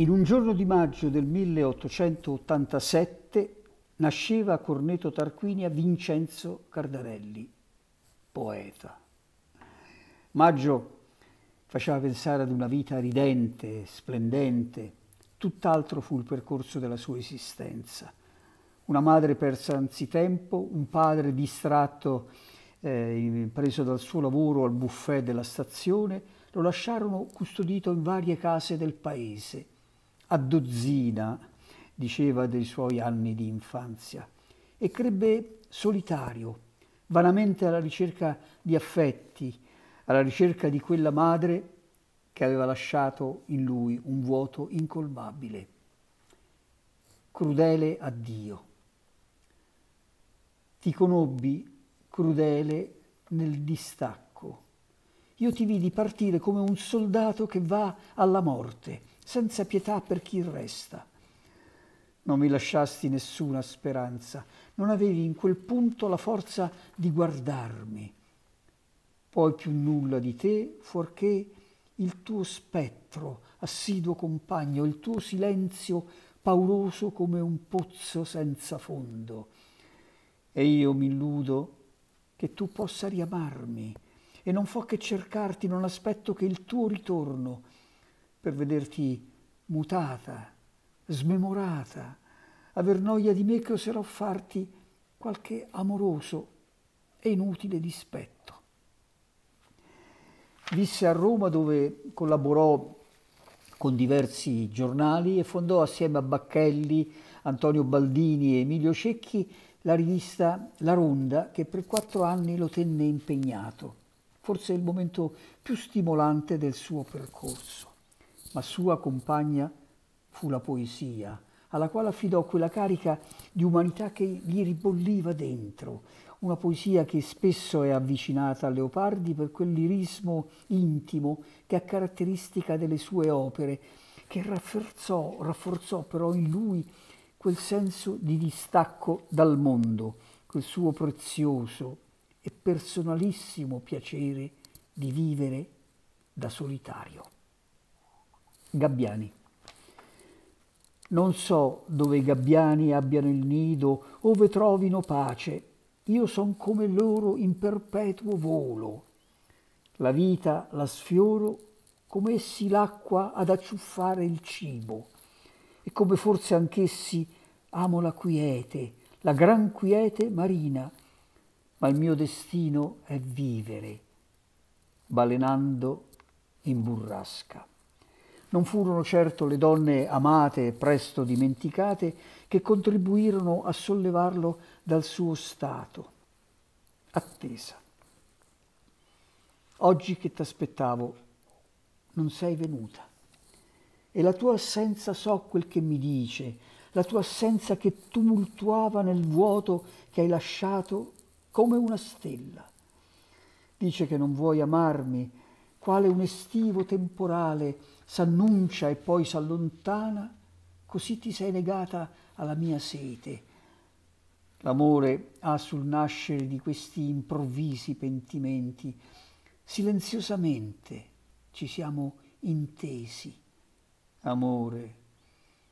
In un giorno di maggio del 1887 nasceva a Corneto Tarquinia Vincenzo Cardarelli, poeta. Maggio faceva pensare ad una vita ridente, splendente, tutt'altro fu il percorso della sua esistenza. Una madre persa anzitempo, un padre distratto, eh, preso dal suo lavoro al buffet della stazione, lo lasciarono custodito in varie case del paese a dozzina, diceva dei suoi anni di infanzia, e crebbe solitario, vanamente alla ricerca di affetti, alla ricerca di quella madre che aveva lasciato in lui un vuoto incolmabile. Crudele addio. Ti conobbi crudele nel distacco. Io ti vidi partire come un soldato che va alla morte senza pietà per chi resta. Non mi lasciasti nessuna speranza, non avevi in quel punto la forza di guardarmi. Poi più nulla di te, fuorché il tuo spettro, assiduo compagno, il tuo silenzio pauroso come un pozzo senza fondo. E io mi illudo che tu possa riamarmi, e non fo che cercarti, non aspetto che il tuo ritorno, per vederti mutata, smemorata, aver noia di me che oserò farti qualche amoroso e inutile dispetto. Visse a Roma dove collaborò con diversi giornali e fondò assieme a Bacchelli, Antonio Baldini e Emilio Cecchi la rivista La Ronda che per quattro anni lo tenne impegnato forse il momento più stimolante del suo percorso. Ma sua compagna fu la poesia, alla quale affidò quella carica di umanità che gli ribolliva dentro, una poesia che spesso è avvicinata a Leopardi per quel lirismo intimo che è caratteristica delle sue opere, che rafforzò, rafforzò però in lui quel senso di distacco dal mondo, quel suo prezioso e personalissimo piacere di vivere da solitario. Gabbiani. Non so dove i gabbiani abbiano il nido, ove trovino pace. Io son come loro in perpetuo volo. La vita la sfioro come essi l'acqua ad acciuffare il cibo. E come forse anch'essi amo la quiete, la gran quiete marina, ma il mio destino è vivere, balenando in burrasca. Non furono certo le donne amate e presto dimenticate che contribuirono a sollevarlo dal suo stato. Attesa. Oggi che t'aspettavo, non sei venuta. E la tua assenza so quel che mi dice, la tua assenza che tumultuava nel vuoto che hai lasciato come una stella. Dice che non vuoi amarmi, quale un estivo temporale s'annuncia e poi s'allontana, così ti sei negata alla mia sete. L'amore ha sul nascere di questi improvvisi pentimenti. Silenziosamente ci siamo intesi. Amore,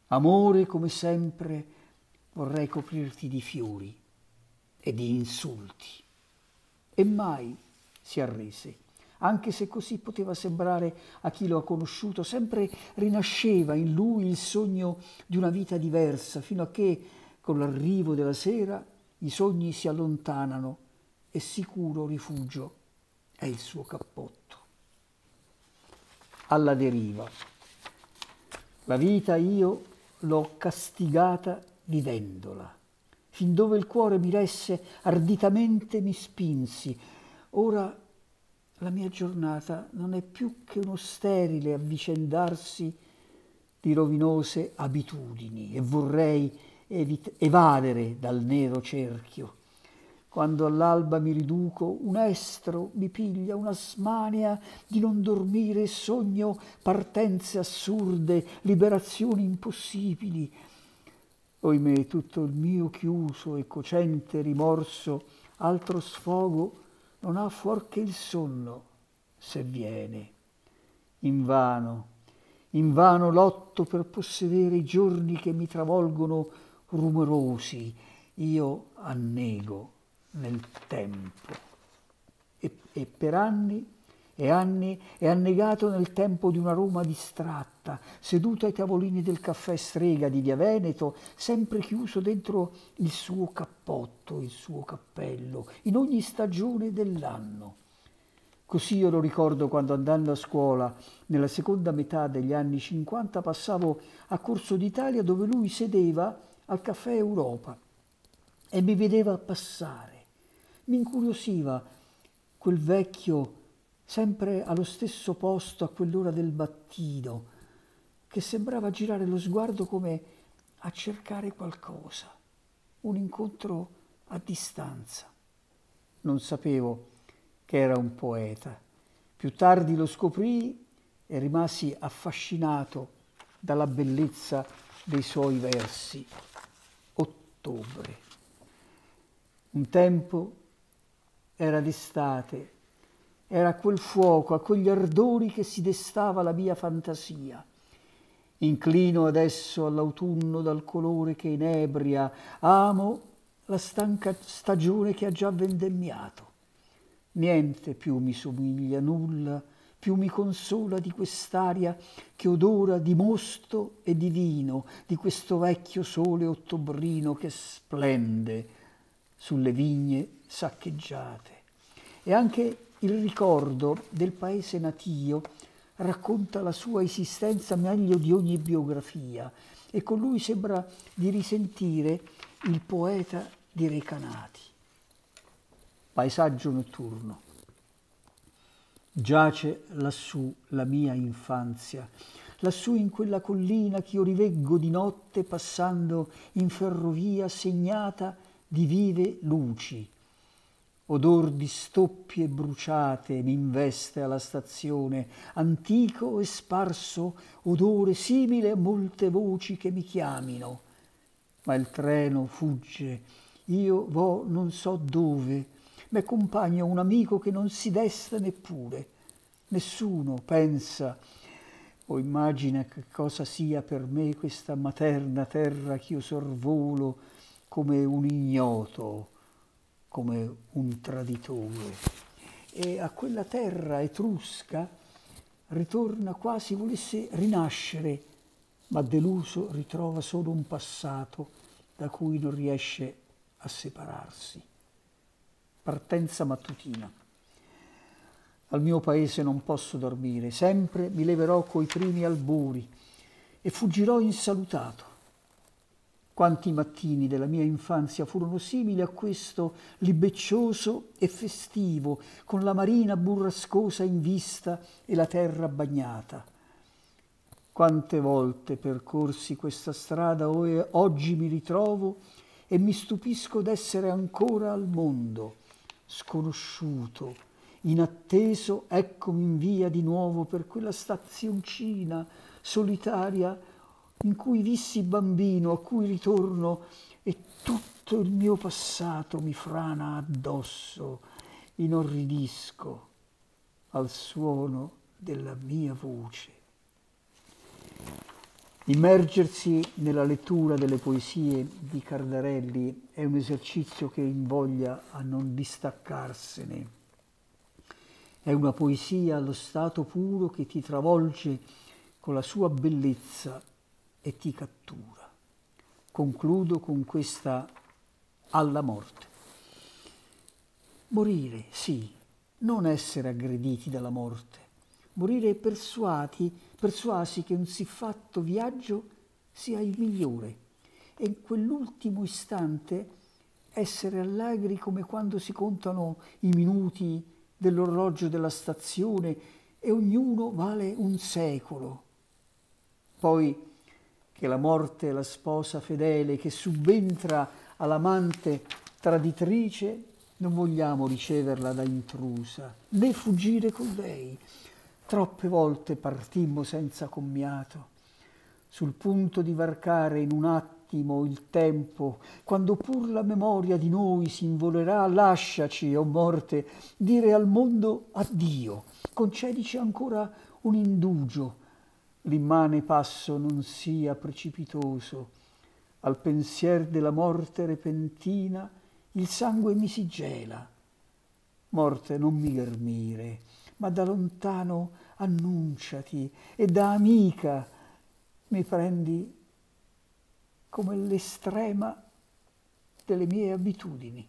amore come sempre vorrei coprirti di fiori e di insulti. E mai si arrese, anche se così poteva sembrare a chi lo ha conosciuto, sempre rinasceva in lui il sogno di una vita diversa, fino a che con l'arrivo della sera i sogni si allontanano e sicuro rifugio è il suo cappotto. Alla deriva. La vita io l'ho castigata vivendola fin dove il cuore mi lesse arditamente mi spinsi. Ora la mia giornata non è più che uno sterile avvicendarsi di rovinose abitudini e vorrei evadere dal nero cerchio. Quando all'alba mi riduco, un estro mi piglia una smania di non dormire sogno partenze assurde, liberazioni impossibili Oimè, tutto il mio chiuso e cocente rimorso, altro sfogo non ha fuor che il sonno, se viene. Invano, invano lotto per possedere i giorni che mi travolgono rumorosi, io annego nel tempo. E, e per anni e anni è annegato nel tempo di una Roma distratta, seduta ai tavolini del caffè strega di Via Veneto, sempre chiuso dentro il suo cappotto, il suo cappello, in ogni stagione dell'anno. Così io lo ricordo quando andando a scuola nella seconda metà degli anni 50 passavo a Corso d'Italia dove lui sedeva al caffè Europa e mi vedeva passare. Mi incuriosiva quel vecchio sempre allo stesso posto a quell'ora del mattino, che sembrava girare lo sguardo come a cercare qualcosa, un incontro a distanza. Non sapevo che era un poeta. Più tardi lo scoprì e rimasi affascinato dalla bellezza dei suoi versi. Ottobre. Un tempo era d'estate era quel fuoco, a quegli ardori che si destava la mia fantasia. Inclino adesso all'autunno dal colore che inebria, amo la stanca stagione che ha già vendemmiato. Niente più mi somiglia, nulla più mi consola di quest'aria che odora di mosto e di vino, di questo vecchio sole ottobrino che splende sulle vigne saccheggiate. E anche il ricordo del paese natio racconta la sua esistenza meglio di ogni biografia e con lui sembra di risentire il poeta di Recanati. Paesaggio notturno. Giace lassù la mia infanzia, lassù in quella collina che io riveggo di notte passando in ferrovia segnata di vive luci odor di stoppie bruciate m'investe alla stazione, antico e sparso odore simile a molte voci che mi chiamino. Ma il treno fugge, io vo non so dove, m'è compagno un amico che non si desta neppure. Nessuno pensa o immagina che cosa sia per me questa materna terra ch'io sorvolo come un ignoto come un traditore. E a quella terra etrusca ritorna quasi volesse rinascere, ma deluso ritrova solo un passato da cui non riesce a separarsi. Partenza mattutina. Al mio paese non posso dormire, sempre mi leverò coi primi albori e fuggirò insalutato quanti mattini della mia infanzia furono simili a questo libeccioso e festivo, con la marina burrascosa in vista e la terra bagnata. Quante volte percorsi questa strada oggi mi ritrovo e mi stupisco d'essere ancora al mondo, sconosciuto, inatteso, eccomi in via di nuovo per quella stazioncina solitaria in cui vissi bambino, a cui ritorno e tutto il mio passato mi frana addosso, inorridisco al suono della mia voce. Immergersi nella lettura delle poesie di Cardarelli è un esercizio che invoglia a non distaccarsene. È una poesia allo stato puro che ti travolge con la sua bellezza e ti cattura. Concludo con questa alla morte. Morire, sì, non essere aggrediti dalla morte, morire persuati, persuasi che un siffatto viaggio sia il migliore e in quell'ultimo istante essere allegri come quando si contano i minuti dell'orologio della stazione e ognuno vale un secolo. Poi che la morte è la sposa fedele che subentra all'amante traditrice, non vogliamo riceverla da intrusa, né fuggire con lei. Troppe volte partimmo senza commiato, sul punto di varcare in un attimo il tempo, quando pur la memoria di noi si involerà, lasciaci, o oh morte, dire al mondo addio, concedici ancora un indugio, l'immane passo non sia precipitoso, al pensier della morte repentina il sangue mi si gela. Morte non mi ghermire, ma da lontano annunciati e da amica mi prendi come l'estrema delle mie abitudini.